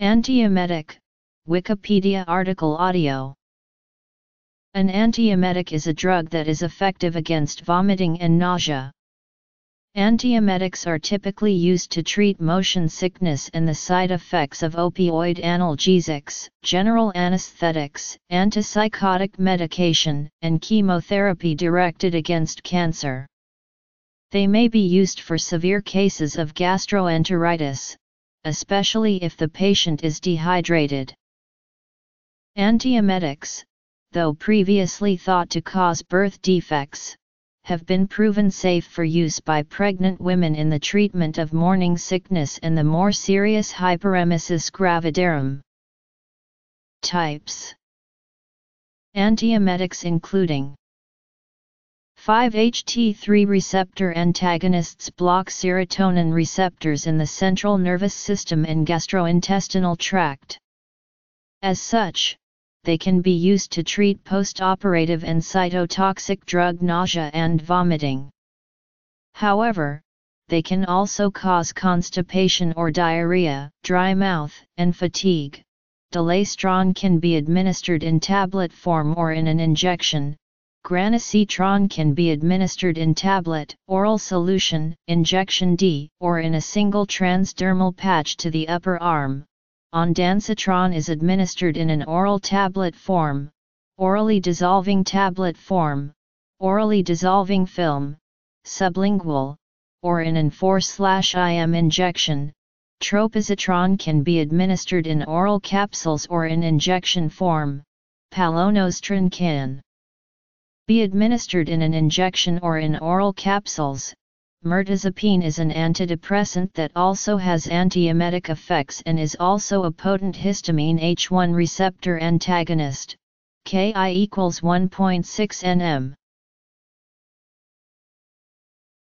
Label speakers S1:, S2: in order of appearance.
S1: Antiemetic, Wikipedia article audio. An antiemetic is a drug that is effective against vomiting and nausea. Antiemetics are typically used to treat motion sickness and the side effects of opioid analgesics, general anesthetics, antipsychotic medication, and chemotherapy directed against cancer. They may be used for severe cases of gastroenteritis, especially if the patient is dehydrated. Antiemetics, though previously thought to cause birth defects, have been proven safe for use by pregnant women in the treatment of morning sickness and the more serious hyperemesis gravidarum. Types Antiemetics including 5-HT3 receptor antagonists block serotonin receptors in the central nervous system and gastrointestinal tract. As such, they can be used to treat postoperative and cytotoxic drug nausea and vomiting. However, they can also cause constipation or diarrhea, dry mouth, and fatigue. Dolasetron can be administered in tablet form or in an injection. Granisetron can be administered in tablet, oral solution, injection D, or in a single transdermal patch to the upper arm. Ondansetron is administered in an oral tablet form, orally dissolving tablet form, orally dissolving film, sublingual, or in an 4-IM injection. Tropisetron can be administered in oral capsules or in injection form. Palonosetron can be administered in an injection or in oral capsules, Mirtazapine is an antidepressant that also has antiemetic effects and is also a potent histamine H1 receptor antagonist, Ki equals 1.6 nm.